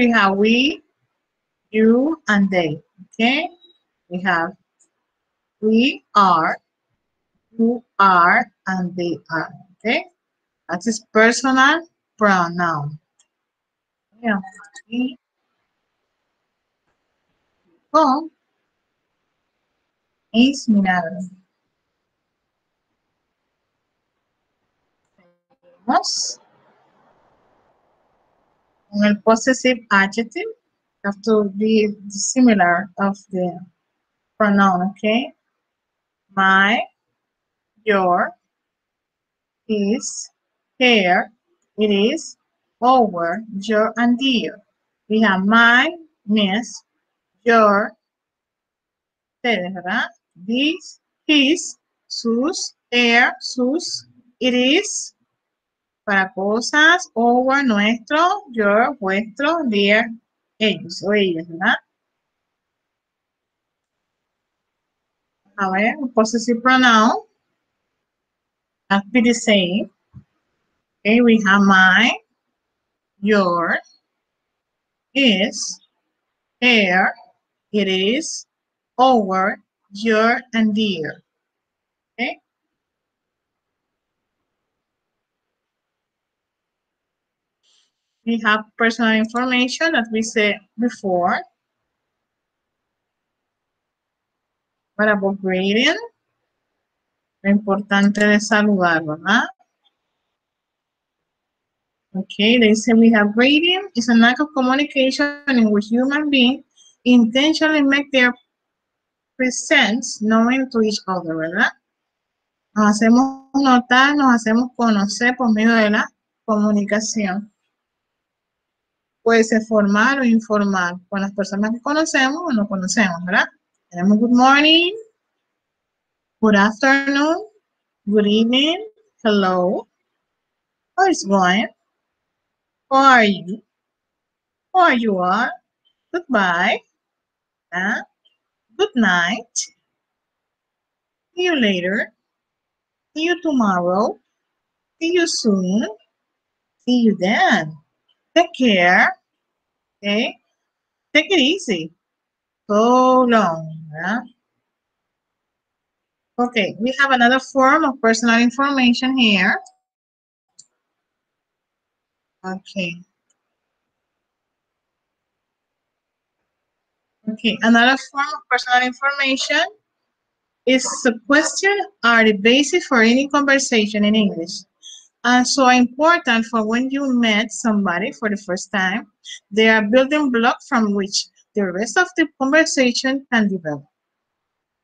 we have we, you, and they. Okay? We have we are, you are, and they are. Okay? That is personal pronoun. Yeah. We es milagro. Seguimos. El possessive adjective have to be similar of the pronoun, okay? My, your, his, here, it is, over, your, and dear. We have my, miss, your. This, his, sus, their, sus, it is, para cosas, over, nuestro, your, vuestro, their, ellos o ellas, ¿verdad? A ver, possessive pronoun. That's the same. Okay, we have my, your, is, their, it is, over, your, and dear. We have personal information that we said before. What about grading? Lo importante de saludar, ¿verdad? Okay, they say we have grading is an act of communication in which human beings intentionally make their presence known to each other, ¿verdad? Nos hacemos notar, nos hacemos conocer por medio de la comunicación. Puede ser formal o informal, con las personas que conocemos o no conocemos, ¿verdad? Tenemos good morning, good afternoon, good evening, hello, how is going? How are you? How are you all? Goodbye. Uh, good night. See you later. See you tomorrow. See you soon. See you then. Take care. Okay. Take it easy. So long. Yeah? Okay, we have another form of personal information here. Okay. Okay, another form of personal information is the question are the basis for any conversation in English. And so important for when you met somebody for the first time, they are building blocks from which the rest of the conversation can develop.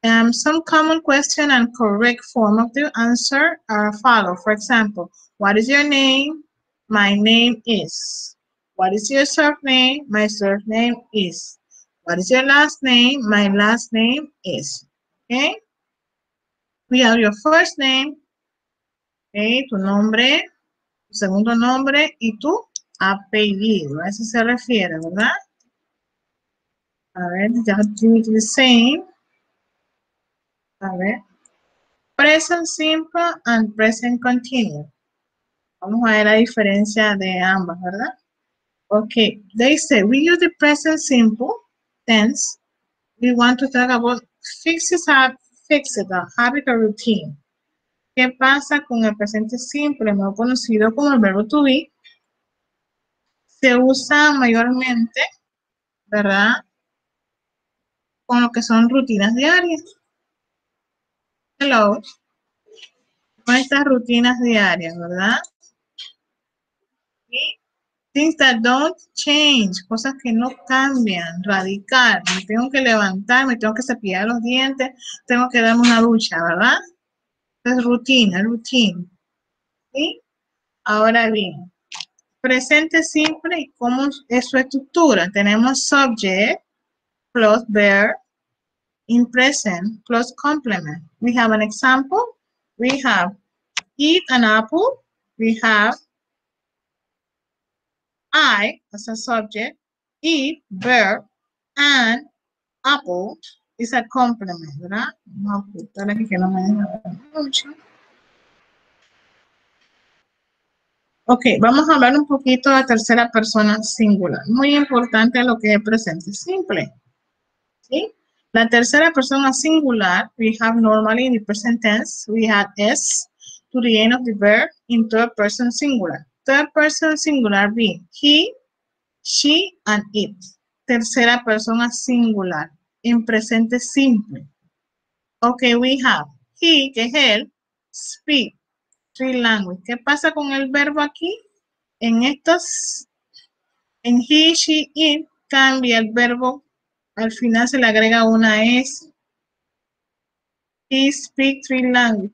Um, some common question and correct form of the answer are follow. For example, what is your name? My name is. What is your surname? My surname is. What is your last name? My last name is. Okay? We have your first name. Tu nombre, tu segundo nombre y tu apellido. A eso se refiere, ¿verdad? A ver, ya the same. A ver. Present simple and present continuous. Vamos a ver la diferencia de ambas, ¿verdad? Okay, they say we use the present simple tense. We want to talk about fixes fixed a habit or routine. ¿Qué pasa con el presente simple, no conocido como el verbo to be? Se usa mayormente, ¿verdad? Con lo que son rutinas diarias. Hello. Con estas rutinas diarias, ¿verdad? Y things that don't change, cosas que no cambian, radical. Me tengo que levantar, me tengo que cepillar los dientes, tengo que darme una ducha, ¿verdad? Es rutina, routine. ¿Sí? Ahora bien, presente simple y cómo es su estructura. Tenemos subject plus verb in present plus complement. We have an example. We have eat an apple. We have I as a subject, eat, verb, and apple a complement, ¿verdad? Vamos a apuntar aquí que no me deja mucho. Ok, vamos a hablar un poquito de tercera persona singular. Muy importante lo que es presente simple. ¿Sí? La tercera persona singular, we have normally in the present tense, we have s to the end of the verb in third person singular. Third person singular being he, she, and it. Tercera persona singular en presente simple. Ok, we have he, que es él, speak, three language. ¿Qué pasa con el verbo aquí? En estos, en he, she, it, cambia el verbo. Al final se le agrega una S. He speak three language.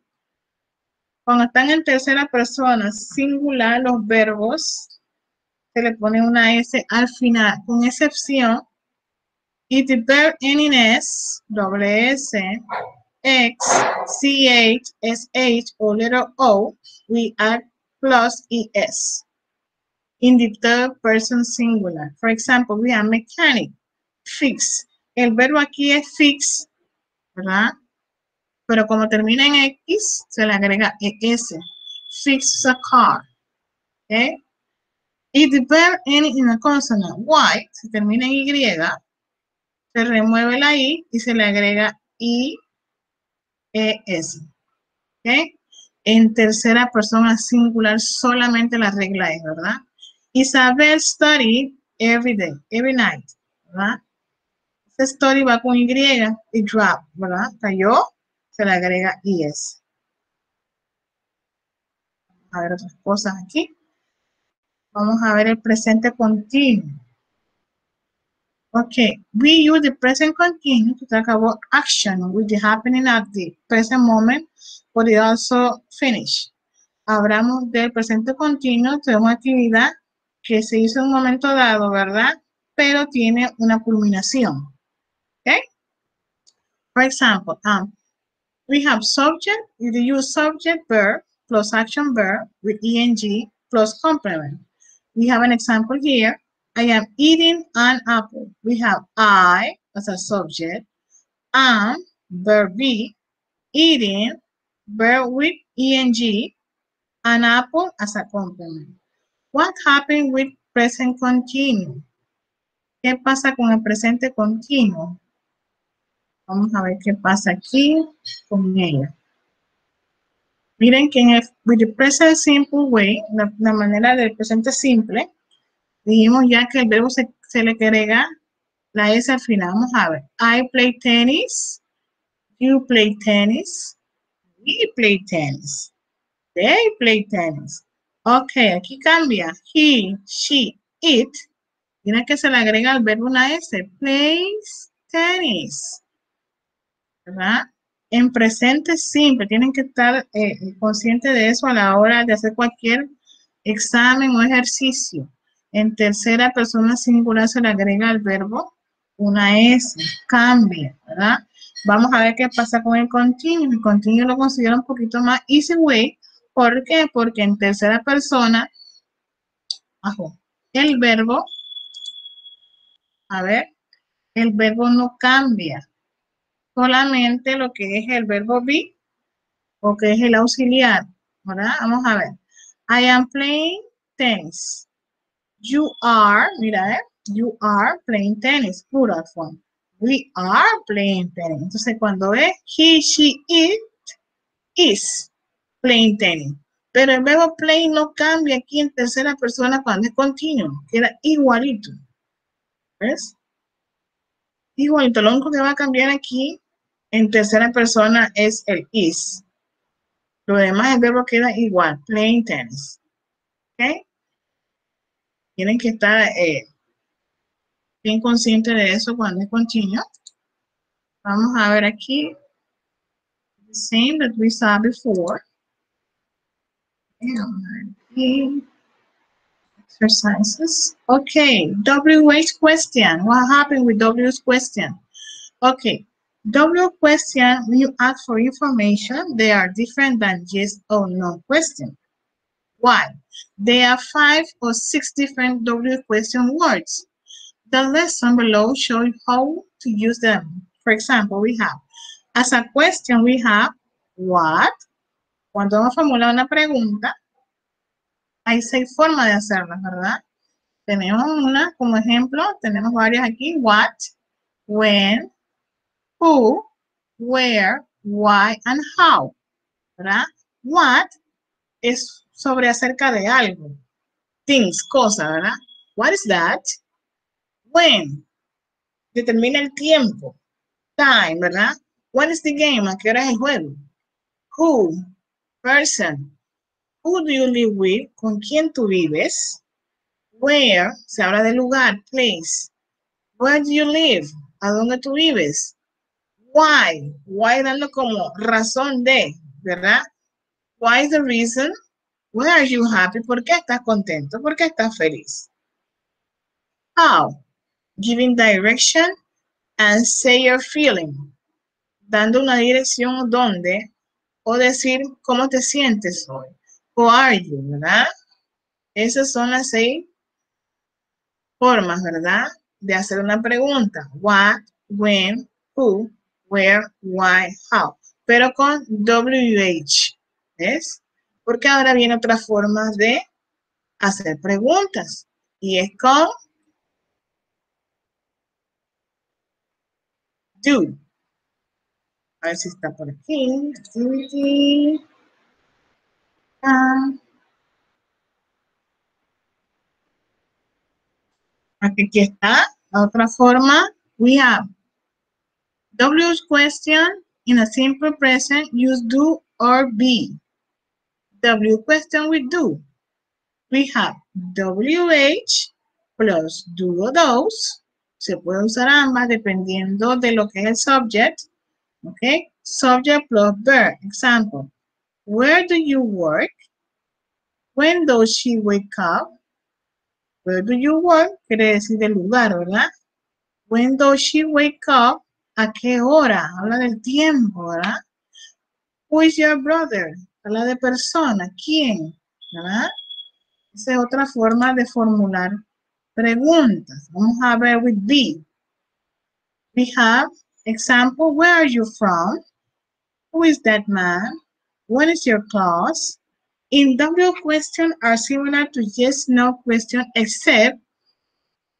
Cuando están en tercera persona singular, los verbos se le pone una S al final, con excepción. If the verb ending S, doble S, X, CH, SH, or letter O, we add plus ES in the third person singular. For example, we have mechanic, fix. El verbo aquí es fix, ¿verdad? Pero como termina en X, se le agrega ES. Fix a car. ¿Okay? If the verb ends in a consonant, Y, se termina en Y, se remueve la I y se le agrega I ES. ¿Ok? En tercera persona singular solamente la regla es, ¿verdad? Isabel study every day, every night, ¿verdad? Ese study va con Y y drop, ¿verdad? Cayó, se le agrega ES. A ver otras cosas aquí. Vamos a ver el presente continuo. Okay, we use the present continuous to talk about action which is happening at the present moment, but it also finish. Hablamos del presente continuo de una actividad que se hizo en un momento dado, ¿verdad? Pero tiene una culminación. Okay? For example, um, we have subject, we use subject verb plus action verb with ing plus complement. We have an example here. I am eating an apple. We have I as a subject, am, verb be, eating, verb with ing, an apple as a complement. What happened with present continuous? ¿Qué pasa con el presente continuo? Vamos a ver qué pasa aquí con ella. Miren que en el with the present simple way, la, la manera del presente simple, Dijimos ya que el verbo se, se, le agrega la S al final. Vamos a ver. I play tennis. You play tennis. We play tennis. They play tennis. Ok, aquí cambia. He, she, it. Tiene que se le agrega al verbo una S. Plays tennis. ¿Verdad? En presente simple. Tienen que estar eh, conscientes de eso a la hora de hacer cualquier examen o ejercicio. En tercera persona singular se le agrega al verbo una S, cambia, ¿verdad? Vamos a ver qué pasa con el continuo. El continuo lo considero un poquito más easy way. ¿Por qué? Porque en tercera persona, el verbo, a ver, el verbo no cambia. Solamente lo que es el verbo be o que es el auxiliar, ¿verdad? Vamos a ver. I am playing tennis. You are, mira, eh, you are playing tennis, plural form. We are playing tennis. Entonces, cuando es he, she, it, is playing tennis. Pero el verbo play no cambia aquí en tercera persona cuando es continuo. Queda igualito. ¿Ves? Igualito. Lo único que va a cambiar aquí en tercera persona es el is. Lo demás, el verbo queda igual. Playing tennis. ¿Ok? Tienen que estar eh, bien conscientes de eso cuando es continuo. Vamos a ver aquí. The same that we saw before. Exercises. Okay, WH question. What happened with WH question? Okay, W question, you ask for information, they are different than yes or no question. Why? There are five or six different W question words. The lesson below shows how to use them. For example, we have, as a question, we have what. Cuando vamos a formular una pregunta, Hay seis formas de hacerlas, ¿verdad? Tenemos una como ejemplo, tenemos varias aquí. What, when, who, where, why, and how. ¿Verdad? What es sobre acerca de algo. Things, cosa, ¿verdad? What is that? When. Determina el tiempo. Time, ¿verdad? When is the game? ¿A qué hora es el juego? Who. Person. Who do you live with? ¿Con quién tú vives? Where, se habla de lugar, place. Where do you live? ¿A dónde tú vives? Why, why dando como razón de, ¿verdad? Why the reason? Why are you happy? ¿Por qué estás contento? ¿Por qué estás feliz? How, giving direction and say your feeling. Dando una dirección donde o decir cómo te sientes hoy. Who are you, ¿verdad? Esas son las seis formas, ¿verdad? De hacer una pregunta. What, when, who, where, why, how. Pero con WH. Porque ahora viene otra forma de hacer preguntas. Y es con do. A ver si está por aquí. Ah. Aquí está, otra forma. We have W question in a simple present, use do or be. W question with do. We have WH plus do or those. Se puede usar ambas dependiendo de lo que es el subject. Okay. Subject plus verb. Example. Where do you work? When does she wake up? Where do you work? Quiere decir del lugar, ¿verdad? When does she wake up? ¿A qué hora? Habla del tiempo, ¿verdad? Who is your brother? Habla de persona. ¿Quién? ¿Verdad? Esa es otra forma de formular preguntas. Vamos a ver with B. We have example, where are you from? Who is that man? When is your class? In W question are similar to yes, no question, except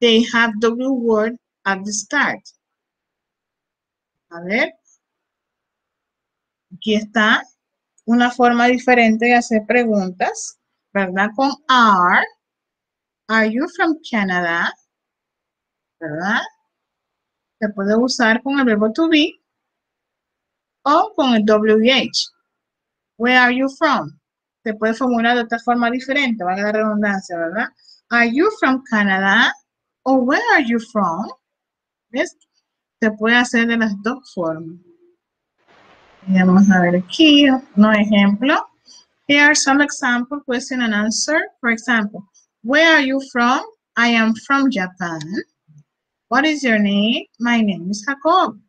they have W word at the start. A ver. Aquí está una forma diferente de hacer preguntas, ¿verdad? Con are. Are you from Canada? ¿Verdad? Se puede usar con el verbo to be o con el WH. Where are you from? Se puede formular de otra forma diferente, valga la redundancia, ¿verdad? Are you from Canada? O where are you from? ¿Ves? Se puede hacer de las dos formas. Vamos a ver aquí un ejemplo. Here are some example question and answer. For example, where are you from? I am from Japan. What is your name? My name is Jacob.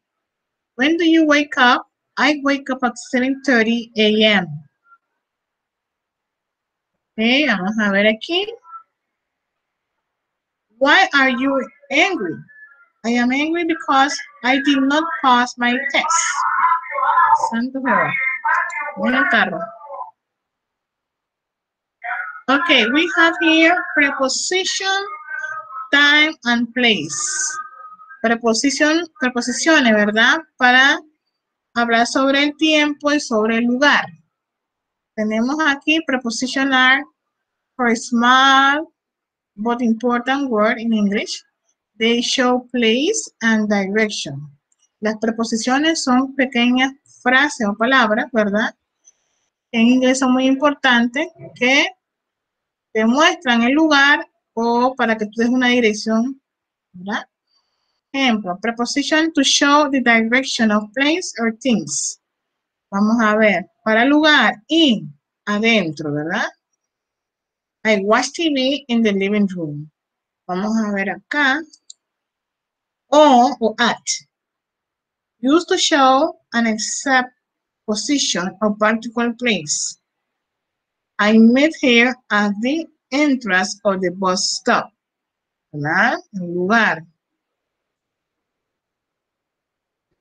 When do you wake up? I wake up at 7.30 a.m. Okay, vamos a ver aquí. Why are you angry? I am angry because I did not pass my test. Santo Jehová. En el carro. Okay, we have here preposition, time, and place. Preposición, preposiciones, ¿verdad? Para hablar sobre el tiempo y sobre el lugar. Tenemos aquí preposicionar for a small but important word in English. They show place and direction. Las preposiciones son pequeñas frases o palabras, ¿verdad? En inglés son muy importantes que demuestran el lugar o para que tú des una dirección, ¿verdad? Ejemplo, preposition to show the direction of place or things. Vamos a ver, para lugar, in, adentro, ¿verdad? I watch TV in the living room. Vamos a ver acá. O o at. Used to show an exact position or particular place. I met here at the entrance of the bus stop. ¿Verdad? Lugar.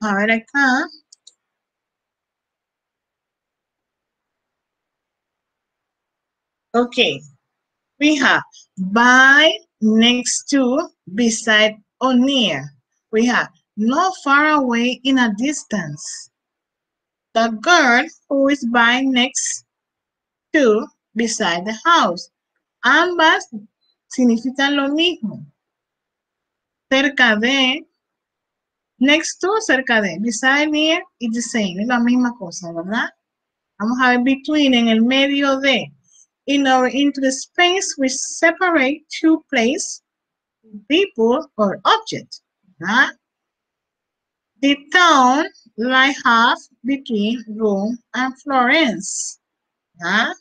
A ver acá. Ok. We have by, next to, beside, or near. We have not far away in a distance. The girl who is by next to, beside the house. Ambas significan lo mismo. Cerca de, next to, cerca de, beside, near, it's the same, es la misma cosa, ¿verdad? Vamos a ver between, en el medio de. In or into the space which separate two places, people or objects. ¿verdad? The town lie half between Rome and Florence. ¿verdad?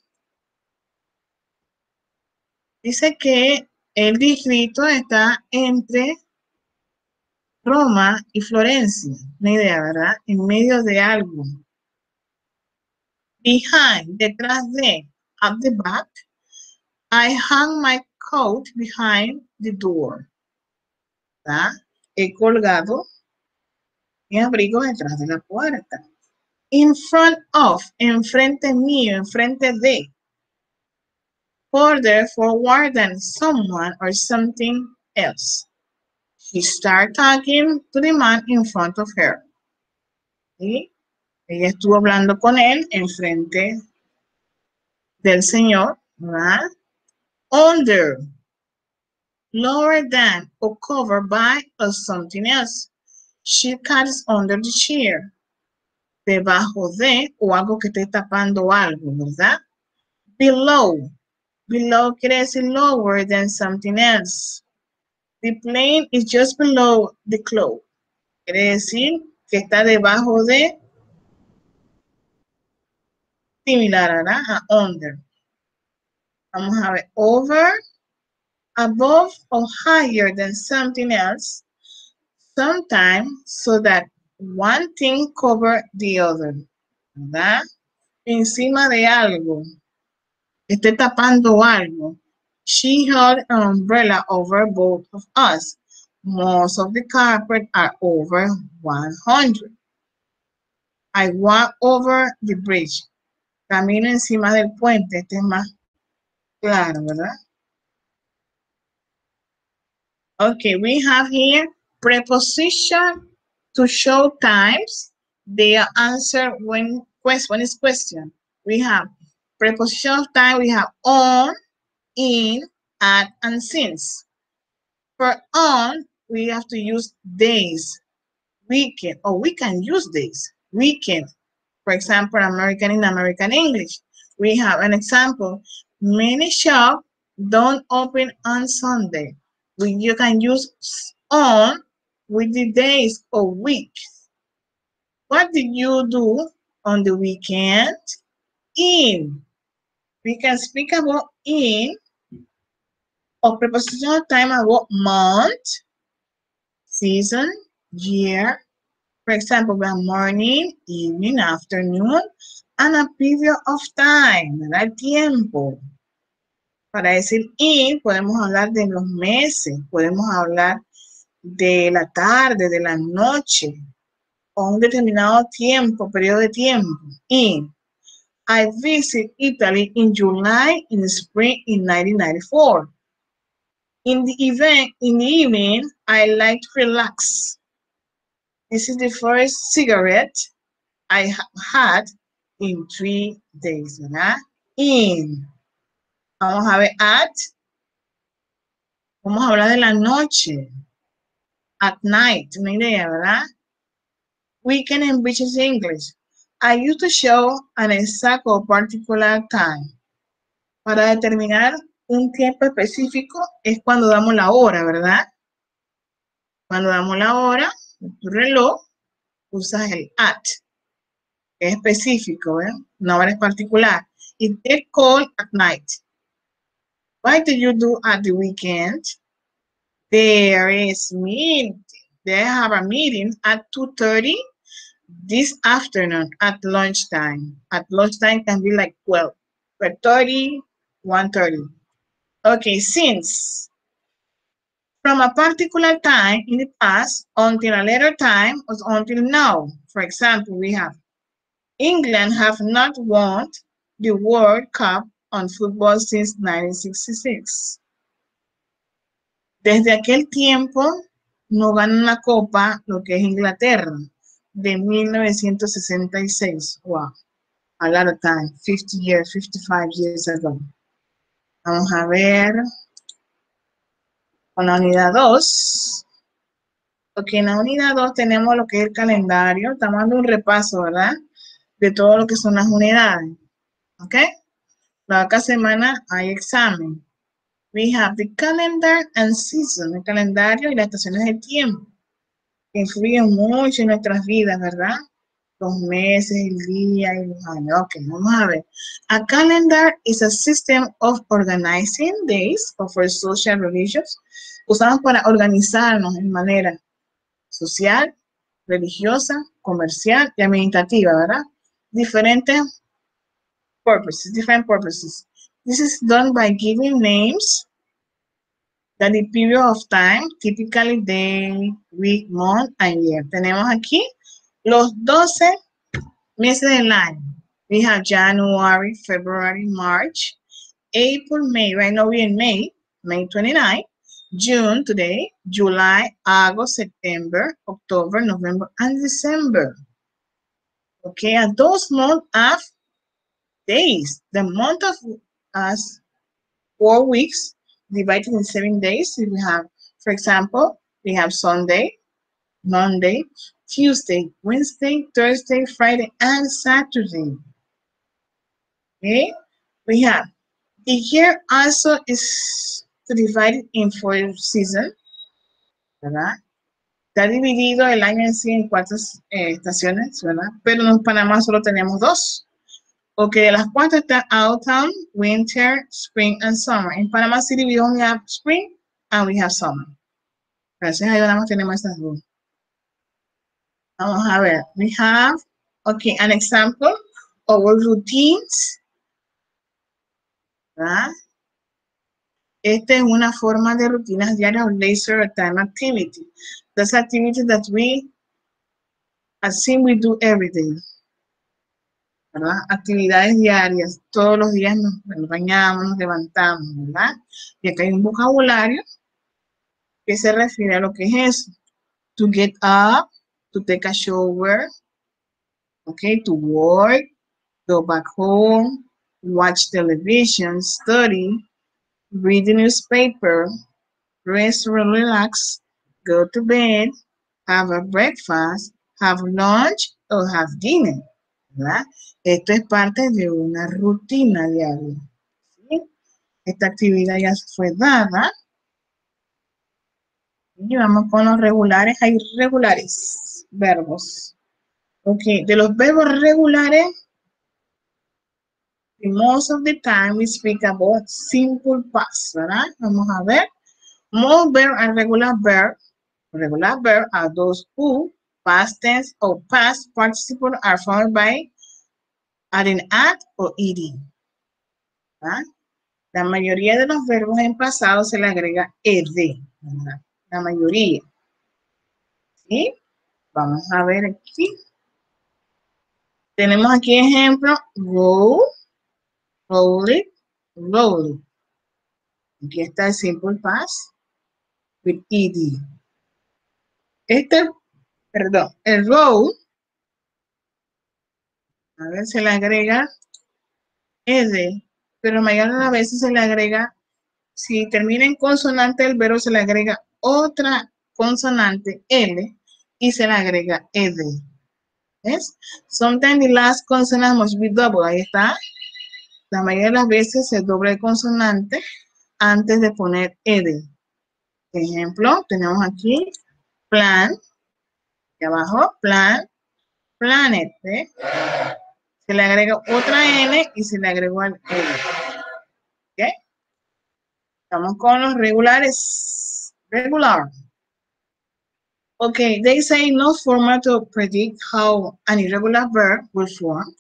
Dice que el distrito está entre Roma y Florencia. Una idea, ¿verdad? En medio de algo. Behind, detrás de, at the back. I hung my coat behind the door. ¿verdad? He colgado abrigo detrás de la puerta. In front of, enfrente mío, enfrente de. Further forward than someone or something else. She started talking to the man in front of her. ¿Sí? Ella estuvo hablando con él enfrente del Señor, ¿verdad? Under, lower than, or covered by, or something else. She cuts under the chair. Debajo de, o algo que esté tapando algo, ¿verdad? Below. Below quiere decir lower than something else. The plane is just below the cloud. Quiere decir que está debajo de, similar a under. Vamos a ver, over, above or higher than something else, sometimes so that one thing cover the other, ¿verdad? Encima de algo, esté tapando algo. She held an umbrella over both of us. Most of the carpet are over 100. I walk over the bridge. Camino encima del puente. Este es más claro, ¿verdad? Okay, we have here preposition to show times. They are answered when quest when is question. We have preposition of time. We have on, in, at, and since. For on, we have to use days, weekend, or we can use days, weekend. For example, American in American English. We have an example. Many shops don't open on Sunday. We, you can use on with the days or weeks. What did you do on the weekend? In. We can speak about in or prepositional time about month, season, year. For example, we morning, evening, afternoon, and a period of time, ¿verdad? Tiempo. Para decir in, podemos hablar de los meses, podemos hablar de la tarde, de la noche, o un determinado tiempo, periodo de tiempo. In. I visit Italy in July, in spring, in 1994. In the event, in the evening, I like to relax. This is the first cigarette I had in three days, ¿verdad? In. Vamos a ver at. Vamos a hablar de la noche. At night, una idea, ¿verdad? Weekend in British English. I used to show an exact or particular time. Para determinar un tiempo específico es cuando damos la hora, ¿verdad? Cuando damos la hora, tu reloj, usas el at. Es específico, ¿eh? Una hora es particular. It get cold at night. What do you do at the weekend? There is meeting. They have a meeting at 2.30 this afternoon at lunchtime. At lunchtime can be like 12, but 30, 1.30. Okay, since from a particular time in the past until a later time or until now. For example, we have England have not won the World Cup on football since 1966. Desde aquel tiempo no gana una copa lo que es Inglaterra de 1966. Wow, a lot of time, 50 years, 55 years ago. Vamos a ver con la unidad 2. Ok, en la unidad 2 tenemos lo que es el calendario. Estamos dando un repaso, ¿verdad? De todo lo que son las unidades. ¿Ok? Cada semana hay examen. We have the calendar and season, el calendario y las estaciones de tiempo, que influyen mucho en nuestras vidas, ¿verdad? Los meses, el día y los años. Ok, vamos a ver. A calendar is a system of organizing days of social religions. Usamos para organizarnos en manera social, religiosa, comercial y administrativa, ¿verdad? Diferentes purposes, different purposes. This is done by giving names that the period of time, typically day, week, month, and year. Tenemos aquí los 12 meses del año. We have January, February, March, April, May. Right now we're in May, May 29, June today, July, August, September, October, November, and December. Okay, and those months have days. The month of us four weeks divided in seven days. We have, for example, we have Sunday, Monday, Tuesday, Wednesday, Thursday, Friday, and Saturday. Okay, we have the year also is divided in four seasons, ¿verdad? Está dividido el año en sí en cuatro eh, estaciones, ¿verdad? Pero en Panamá solo tenemos dos. Ok, de las cuatro está autumn, winter, spring, and summer. En Panama City we only have spring and we have summer. Gracias a Dios nada más tenemos estas dos. Vamos a ver. We have, okay, an example of routines. ¿verdad? Esta es una forma de rutinas diarias of leisure time activity. That's activity that we assume we do every day. Actividades diarias, todos los días nos, bañamos, nos levantamos, ¿verdad? Y acá hay un vocabulario que se refiere a lo que es eso. To get up, to take a shower, okay, to work, go back home, watch television, study, read the newspaper, rest relax, go to bed, have a breakfast, have lunch, or have dinner. Esto es parte de una rutina diaria. Esta actividad ya fue dada. Y vamos con los regulares Hay irregulares, verbos. Ok, de los verbos regulares, most of the time we speak about simple past, ¿verdad? Vamos a ver. Most verb and regular verb. Regular verb are those who past tense or past participle are followed by an at o ed. La mayoría de los verbos en pasado se le agrega ed. La mayoría. ¿Sí? Vamos a ver aquí. Tenemos aquí ejemplo. Go, roll it, roll it. Aquí está el simple past with ed. Este perdón, el row, a ver, se le agrega ed, pero mayor de las veces se le agrega, si termina en consonante el verbo, se le agrega otra consonante L y se le agrega ed. ¿Ves? Sometimes the last consonant must be double. Ahí está. La mayoría de las veces se doble consonante antes de poner ed. Ejemplo, tenemos aquí plan, abajo, plan, planet, Se le agrega otra N y se le agregó el L. ¿Ok? Estamos con los regulares. Regular. Okay, they say no format to predict how an irregular verb will form.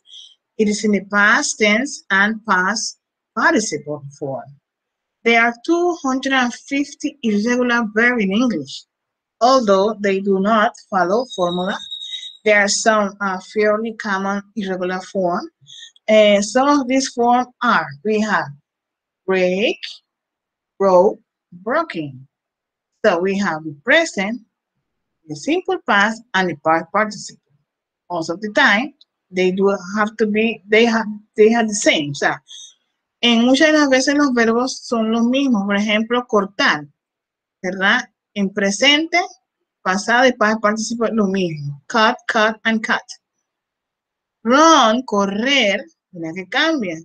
It is in the past tense and past participle form. There are 250 irregular verbs in English. Although they do not follow formula, there are some uh, fairly common irregular form, And some of these forms are, we have break, broke, broken. So we have the present, the simple past, and the past participle. Most of the time, they do have to be, they have, they have the same. O sea, en muchas de las veces los verbos son los mismos. Por ejemplo, cortar, ¿verdad? En presente, pasado y past participle, lo mismo. Cut, cut, and cut. Run, correr, mira que cambia.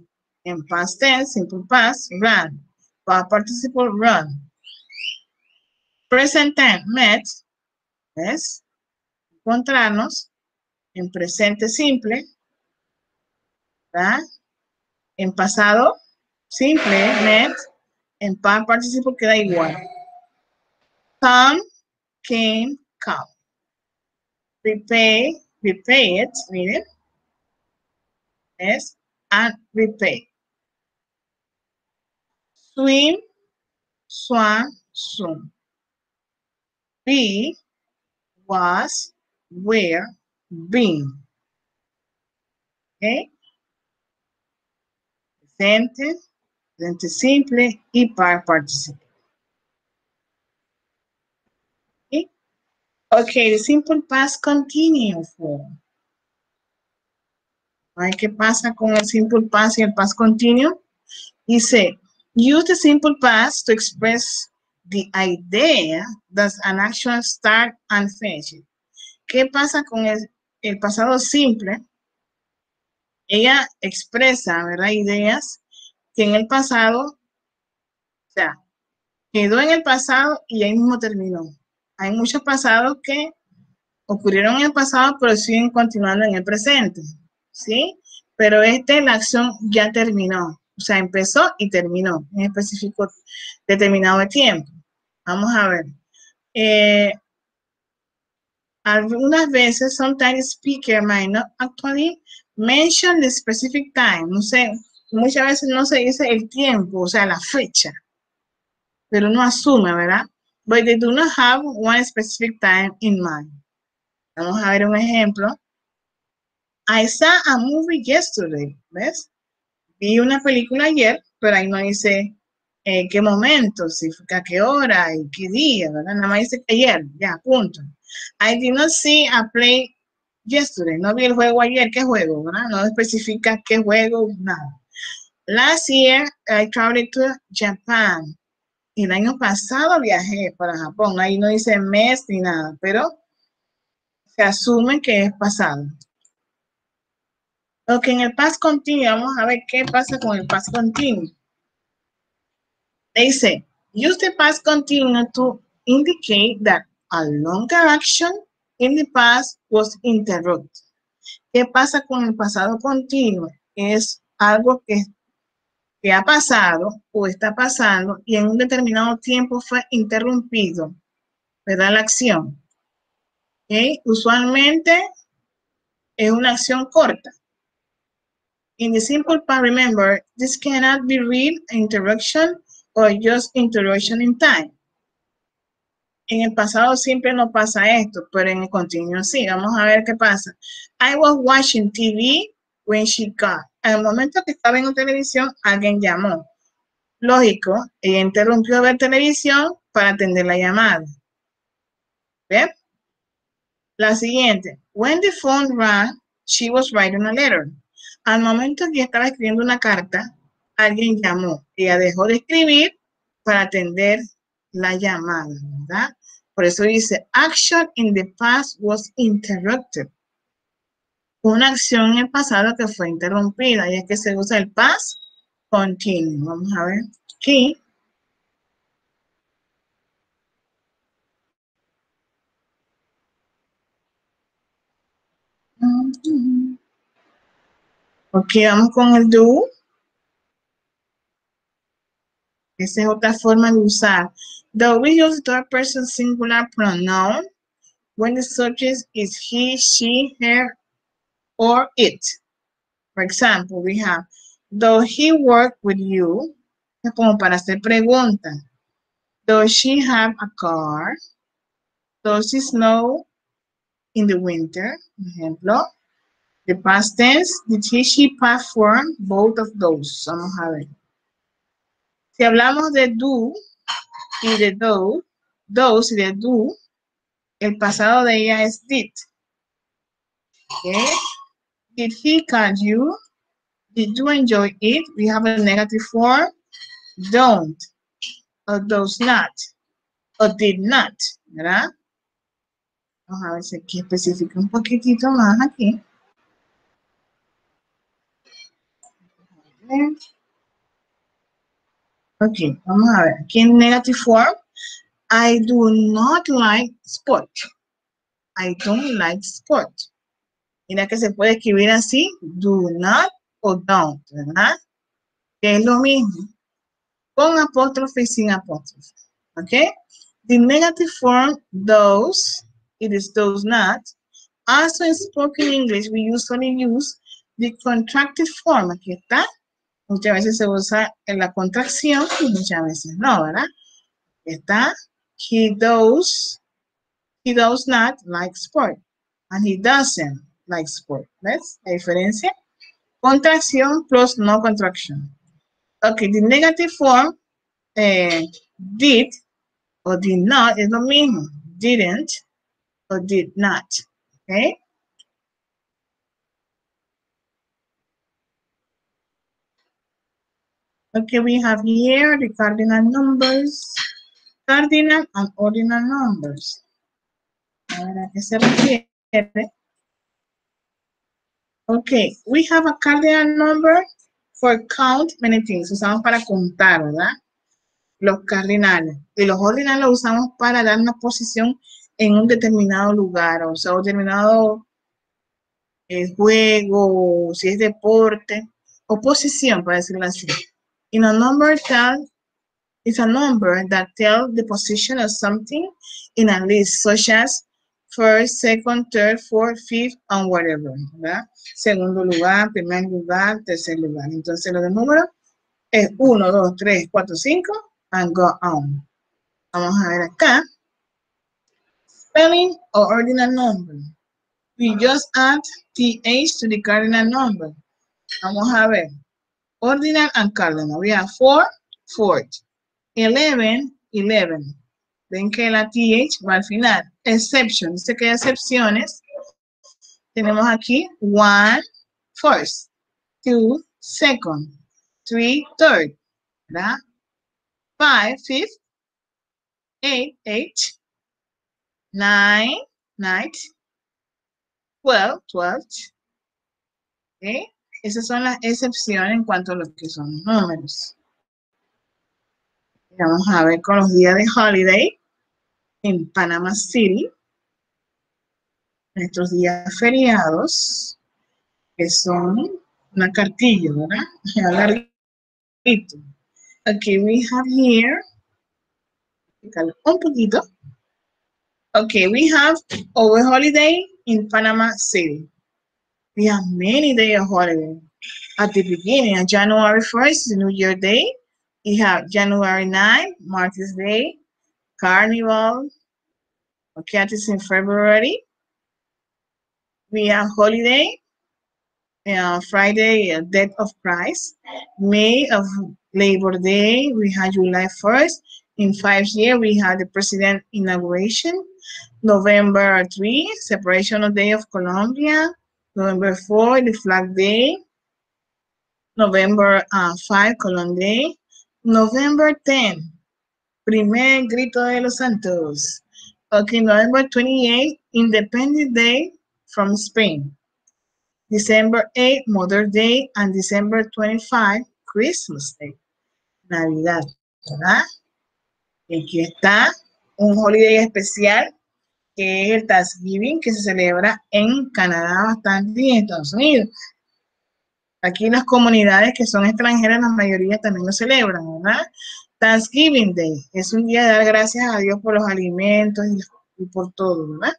En past tense, simple past, run. Past participle, run. Present time, met, ¿ves? Encontrarnos. En presente simple, ¿verdad? En pasado simple, met. En past participle queda igual. Come, came, come. Repay, repay it, miren. Es and repay. Swim, swam, swim. Be, was, were, been. Okay? Presente, presente simple y par participle. Ok, the simple past. Ay, ¿Qué pasa con el simple past y el past continuous? Dice, use the simple past to express the idea that an action start and finish. ¿Qué pasa con el, el pasado simple? Ella expresa, ¿verdad? Ideas que en el pasado, o sea, quedó en el pasado y ahí mismo terminó. Hay muchos pasados que ocurrieron en el pasado, pero siguen continuando en el presente, ¿sí? Pero este, la acción ya terminó, o sea, empezó y terminó en específico determinado de tiempo. Vamos a ver. Eh, algunas veces, sometimes speaker might not actually mention the specific time. No sé, muchas veces no se dice el tiempo, o sea, la fecha. Pero no asume, ¿verdad? But they do not have one specific time in mind. Vamos a ver un ejemplo. I saw a movie yesterday. ¿Ves? Vi una película ayer, pero ahí no dice eh, qué momento, si a qué hora y qué día, ¿verdad? Nada más dice ayer, ya, punto. I did not see a play yesterday. No vi el juego ayer. ¿Qué juego? No especifica qué juego, nada. Last year, I traveled to Japan. El año pasado viajé para Japón. Ahí no dice mes ni nada, pero se asume que es pasado. Ok, en el past continuo, vamos a ver qué pasa con el past continuo. Say, use the past continuous to indicate that a longer action in the past was interrupted. ¿Qué pasa con el pasado continuo? Es algo que, ha pasado o está pasando y en un determinado tiempo fue interrumpido, ¿verdad? La acción. Usualmente es una acción corta. In the simple past, remember, this cannot be real interruption or just interruption in time. En el pasado siempre no pasa esto, pero en el continuo sí. Vamos a ver qué pasa. I was watching TV when she got. El momento que estaba en televisión, alguien llamó. Lógico, ella interrumpió ver televisión para atender la llamada. ¿Ve? La siguiente. When the phone rang, she was writing a letter. Al momento que estaba escribiendo una carta, alguien llamó. Ella dejó de escribir para atender la llamada, ¿verdad? Por eso dice, action in the past was interrupted. Una acción en el pasado que fue interrumpida y es que se usa el past continuo. Vamos a ver aquí. Ok, vamos con el do. Esa es otra forma de usar. Though we use third person singular pronoun when the subject is he, she, her, or it. For example, we have, does he work with you, como para hacer preguntas. Does she have a car? Does it snow in the winter? Ejemplo. The past tense, did he, she, past form, both of those. Vamos a ver. Si hablamos de do y de do, those y de do, el pasado de ella es did. Okay. Did he call you? Did you enjoy it? We have a negative form. Don't. Or does not. Or did not. ¿Verdad? Vamos a ver si aquí especifica un poquitito más aquí. Ok, vamos a ver. Aquí en negative form, I do not like sport. I don't like sport. Mira que se puede escribir así, do not o don't, ¿verdad? Que es lo mismo. Con apóstrofe y sin apóstrofe. ¿Ok? The negative form, those, it is those not. Also in spoken English, we usually use the contracted form. Aquí está. Muchas veces se usa en la contracción y muchas veces no, ¿verdad? Está. He does, he does not like sport. And he doesn't like sport. ¿Ves la diferencia? Contraction plus no contraction. Okay, the negative form, eh, did or did not es lo mismo. Didn't or did not. Okay? Okay, we have here the cardinal numbers, cardinal and ordinal numbers. A ver a qué se refiere. Okay, we have a cardinal number for count many things. Usamos para contar, ¿verdad? Los cardinales. Y los ordinales los usamos para dar una posición en un determinado lugar, o sea, un determinado eh, juego, si es deporte, o posición, para decirlo así. In a number tell is a number that tells the position of something in a list, such as first, second, third, fourth, fifth, and whatever. Segundo lugar, primer lugar, tercer lugar. Entonces, lo de número es 1, 2, 3, 4, 5, and go on. Vamos a ver acá. Spelling or ordinal number. We just add th to the cardinal number. Vamos a ver. Ordinal and cardinal. We have 4, 4. 11, 11. Ven que la TH va al final. Exception. Dice que hay excepciones. Tenemos aquí one first, two second, three third, ¿verdad? Five fifth, eight eight, nine ninth, twelve twelfth. ¿Okay? Esas son las excepciones en cuanto a lo que son números. Vamos a ver con los días de holiday en Panama City. Nuestros días feriados, que son una cartilla, ¿verdad? Larguito. Okay, we have here, un poquito. Okay, we have our holiday in Panama City. We have many days of holiday. At the beginning, January 1st is New Year Day. We have January 9, Martyrs Day, Carnival. Okay, that is in February. We have holiday, uh, Friday, uh, Death of Christ. May of Labor Day, we have July 1st. In five years, we had the president inauguration. November 3, Separation of Day of Colombia. November 4, the Flag Day. November uh, 5, Colon Day. November 10, Primer Grito de los Santos. Okay, November 28, Independence Day from Spain. December 8, Mother Day, and December 25, Christmas Day. Navidad, ¿verdad? Aquí está un holiday especial que es el Thanksgiving que se celebra en Canadá bastante y en Estados Unidos. Aquí las comunidades que son extranjeras, la mayoría también lo celebran, ¿verdad? Thanksgiving Day es un día de dar gracias a Dios por los alimentos y, por todo, ¿verdad?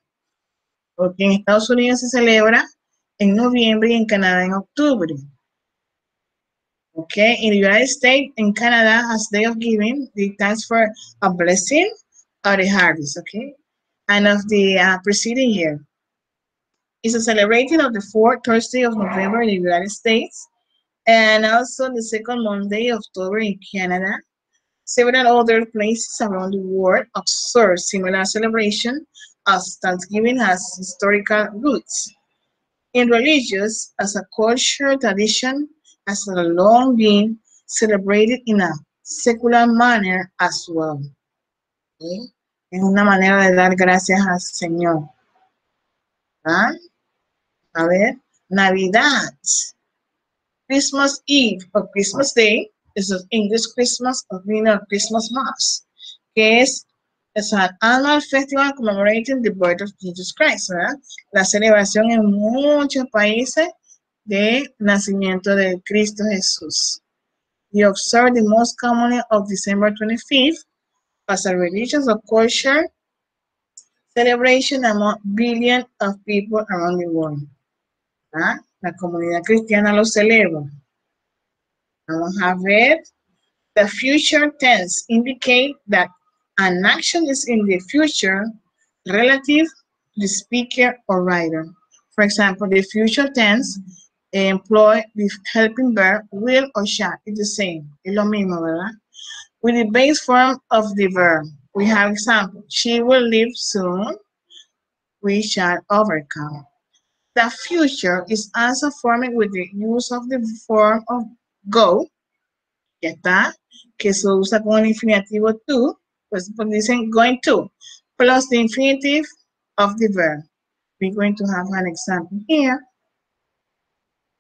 Porque en Estados Unidos se celebra en noviembre y en Canadá en octubre. Okay, in the United States and Canada, as Day of Giving, they thanks for a blessing or the harvest, okay, and of the uh, preceding year. It's a celebrating of the fourth Thursday of November in the United States and also the second Monday of October in Canada. Several other places around the world observe similar celebration as Thanksgiving has historical roots. In religious, as a cultural tradition, has long been celebrated in a secular manner as well. ¿Sí? Es una manera de dar gracias al Señor. A ver, Navidad. Christmas Eve or Christmas Day is an English Christmas or Greener Christmas Mass, que es, es an annual festival commemorating the birth of Jesus Christ, ¿verdad? La celebración en muchos países de nacimiento de Cristo Jesús. We observe the most commonly of December 25th as a religious or culture celebration among billions of people around the world. ¿Ah? La comunidad cristiana lo celebra. Vamos a ver. The future tense indicate that an action is in the future relative to the speaker or writer. For example, the future tense employ the helping verb will or shall. It's the same. Es lo mismo, ¿verdad? With the base form of the verb, we have example. She will leave soon. We shall overcome. The future is also formed with the use of the form of go, ya está, que se usa con infinitivo to, pues, dicen going to, plus the infinitive of the verb. We're going to have an example here.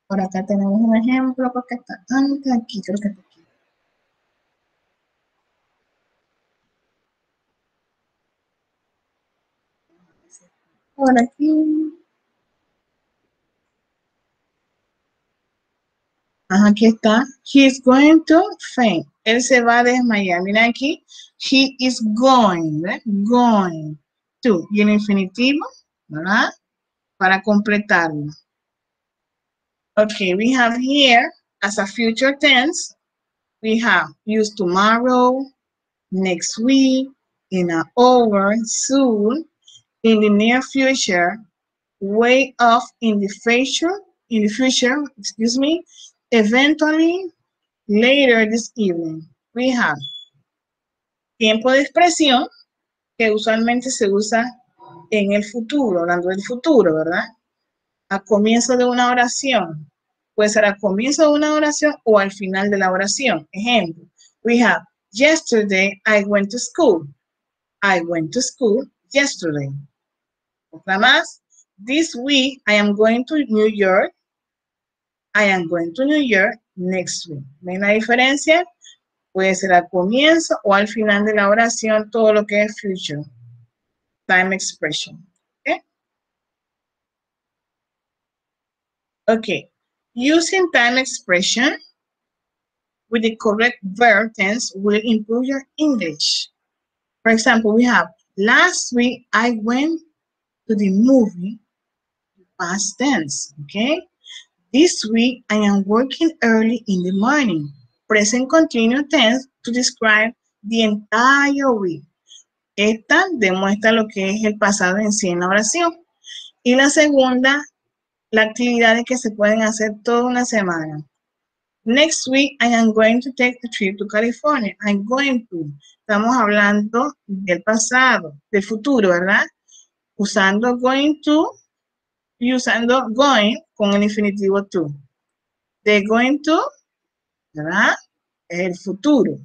Por acá tenemos un ejemplo, porque está que está Por aquí. Ajá, aquí está. He's going to faint. Él se va a desmayar. Mira aquí. He is going. Going to. Y el infinitivo, ¿verdad? Para completarlo. Okay, we have here, as a future tense, we have use tomorrow, next week, in an hour, soon, in the near future, way off in the future, in the future, excuse me, eventually, later this evening. We have tiempo de expresión que usualmente se usa en el futuro, hablando del futuro, ¿verdad? A comienzo de una oración. Puede ser al comienzo de una oración o al final de la oración. Ejemplo, we have yesterday I went to school. I went to school yesterday. Otra más. This week I am going to New York. I am going to New York next week. ¿Ven la diferencia? Puede ser al comienzo o al final de la oración todo lo que es future. Time expression. Okay. Okay. Using time expression with the correct verb tense will improve your English. For example, we have last week I went to the movie past tense, okay? This week I am working early in the morning. Present continuous tense to describe the entire week. Esta demuestra lo que es el pasado en sí en la oración. Y la segunda, la actividad que se pueden hacer toda una semana. Next week, I am going to take a trip to California. I'm going to. Estamos hablando del pasado, del futuro, ¿verdad? Usando going to y usando going con el infinitivo to. De going to, ¿verdad? Es el futuro.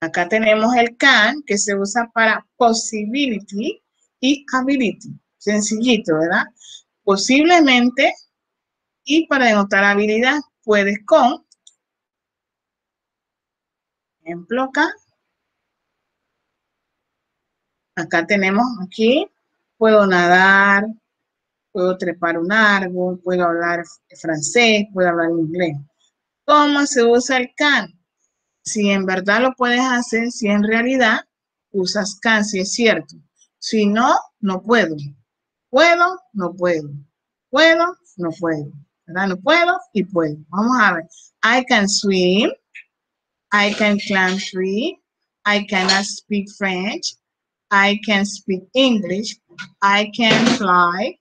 Acá tenemos el can, que se usa para possibility y ability. Sencillito, ¿verdad? Posiblemente y para denotar habilidad, puedes con, ejemplo acá, acá tenemos aquí, puedo nadar, puedo trepar un árbol, puedo hablar francés, puedo hablar inglés. ¿Cómo se usa el can? Si en verdad lo puedes hacer, si en realidad usas can, si es cierto. Si no, no puedo. Puedo, no puedo. Puedo, no puedo. ¿Verdad? No puedo y puedo. Vamos a ver. I can swim. I can climb tree. I cannot speak French. I can speak English, I can fly,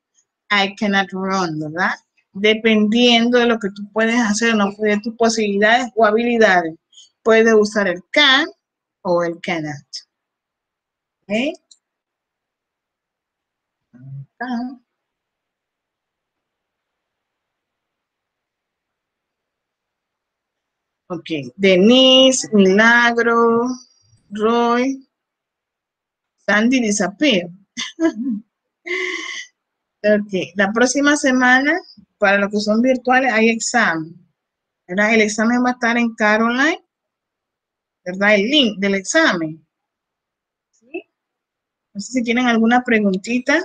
I cannot run, ¿verdad? Dependiendo de lo que tú puedes hacer, no de tus posibilidades o habilidades. Puedes usar el can o el cannot. ¿Ok? Ok, Denise, Milagro, Roy, Sandy disappear. ok, la próxima semana, para los que son virtuales, hay examen. El examen va a estar en Caroline, ¿verdad? El link del examen. No sé si tienen alguna preguntita.